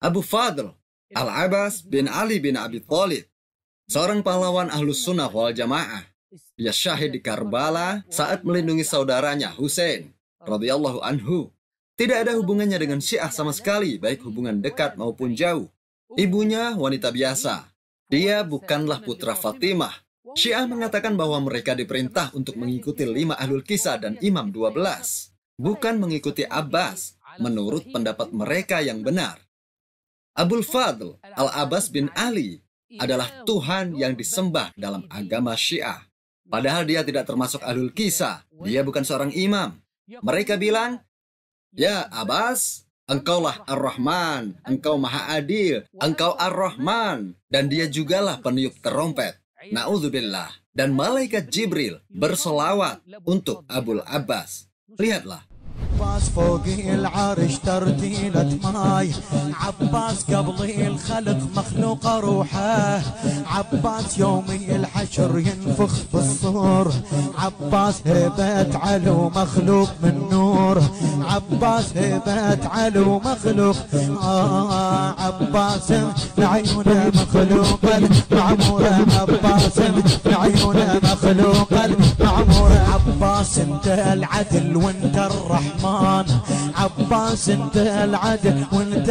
Abu Fadl Al-Abbas bin Ali bin Abi Thalib, seorang pahlawan ahlus sunnah wal jamaah. Dia syahid di Karbala saat melindungi saudaranya Hussein radhiyallahu anhu. Tidak ada hubungannya dengan Syiah sama sekali, baik hubungan dekat maupun jauh. Ibunya wanita biasa. Dia bukanlah putra Fatimah. Syiah mengatakan bahwa mereka diperintah untuk mengikuti lima ahlul kisah dan imam 12. Bukan mengikuti Abbas, menurut pendapat mereka yang benar. Abul Fadl Al-Abbas bin Ali adalah Tuhan yang disembah dalam agama Syiah. Padahal dia tidak termasuk ahlul kisah. Dia bukan seorang imam. Mereka bilang, Ya Abbas, engkaulah Ar-Rahman, engkau maha adil, engkau Ar-Rahman. Dan dia jugalah peniup terompet. Na'udzubillah. Dan malaikat Jibril berselawat untuk Abul Abbas. Lihatlah, عباس فوق العرش ترتيلة ماي. عباس قبل الخلق مخلوق روحه. عباس يوم الحشر ينفخ بالصور. عباس هبت علو مخلوق من نور. عباس هبت علو مخلوق آه. عباس لعيونه مخلوق معمورة عباس لعيونه مخلوق. معمورة عباس انت العدل وانت الرحمن. عباس انت العدل وانت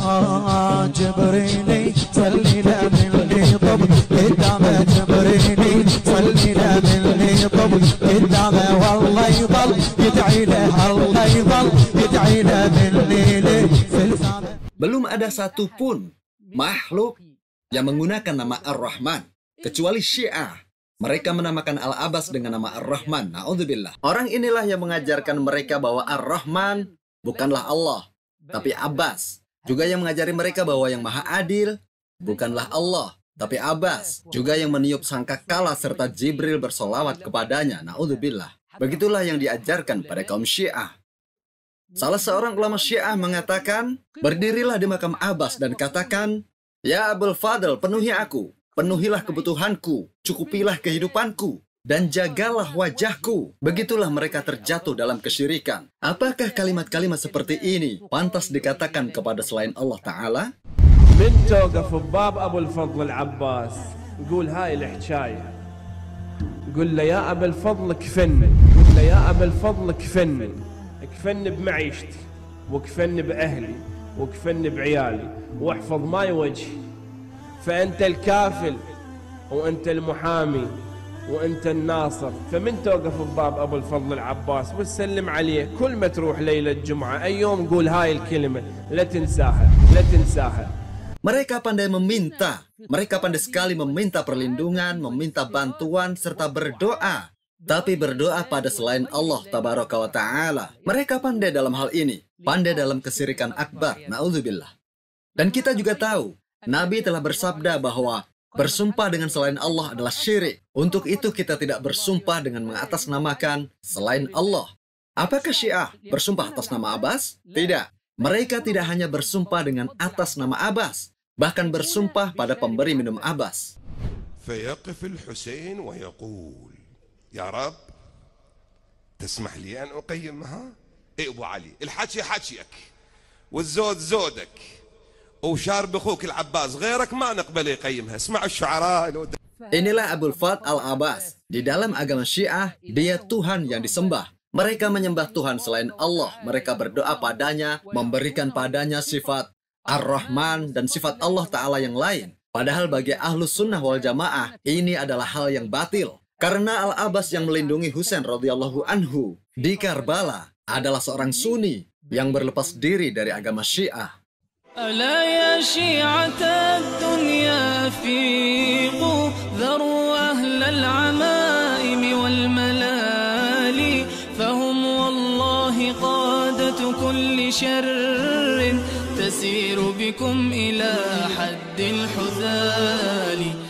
آه جبريلي. صلي له من طب قدامه جبريلي. صلي له من طب قدامه والله يضل يدعي له الله يضل يدعي له بالليل في الثامن belum ada satupun makhluk yang menggunakan nama Ar-Rahman kecuali Syiah. Mereka menamakan Al-Abbas dengan nama Ar-Rahman. Na'udzubillah. Orang inilah yang mengajarkan mereka bahwa Ar-Rahman bukanlah Allah, tapi Abbas. Juga yang mengajari mereka bahwa yang maha adil bukanlah Allah, tapi Abbas. Juga yang meniup sangkakala serta Jibril bersolawat kepadanya. Na'udzubillah. Begitulah yang diajarkan pada kaum Syiah. Salah seorang ulama Syiah mengatakan, Berdirilah di makam Abbas dan katakan, Ya Abul Fadl, penuhi aku Penuhilah kebutuhanku, cukupilah kehidupanku, dan jagalah wajahku. Begitulah mereka terjatuh dalam kesyirikan. Apakah kalimat-kalimat seperti ini pantas dikatakan kepada selain Allah Ta'ala? من توقف بباب ابو الفضل العباس يقول هاي الحكايه قل له يا ابا الفضل كفني قل له يا ابا الفضل كفني كفني بمعيشتي وكفني باهلي وكفني بعيالي واحفظ ماي وجهي فانت الكافل وانت المحامي وانت الناصر فمن توقف بباب ابو الفضل العباس وتسلم عليه كل ما تروح ليله الجمعه اي يوم قول هاي الكلمه لا تنساها لا تنساها Mereka pandai meminta. Mereka pandai sekali meminta perlindungan, meminta bantuan, serta berdoa. Tapi berdoa pada selain Allah Tabaraka wa Ta'ala. Mereka pandai dalam hal ini. Pandai dalam kesirikan akbar. Na'udzubillah. Dan kita juga tahu, Nabi telah bersabda bahwa bersumpah dengan selain Allah adalah syirik. Untuk itu kita tidak bersumpah dengan mengatasnamakan selain Allah. Apakah Syiah bersumpah atas nama Abbas? Tidak. Mereka tidak hanya bersumpah dengan atas nama Abbas, bahkan bersumpah pada pemberi minum Abbas. فيقف الحسين ويقول يا رب تسمح لي أن أقيمها إيه أبو علي الحكي حكيك والزود زودك وشارب أخوك العباس غيرك ما نقبل يقيمها اسمعوا الشعراء لو Inilah Abul Fat al-Abbas. Di dalam agama Syiah, dia Tuhan yang disembah. Mereka menyembah Tuhan selain Allah. Mereka berdoa padanya, memberikan padanya sifat Ar-Rahman dan sifat Allah Ta'ala yang lain. Padahal bagi ahlus sunnah wal jamaah, ini adalah hal yang batil. Karena Al-Abbas yang melindungi Husain radhiyallahu anhu di Karbala adalah seorang Sunni yang berlepas diri dari agama Syiah. ألا يا شيعة الدنيا فيقوا ذروا أهل العمائم والملالي فهم والله قادة كل شر تسير بكم إلى حد الحذال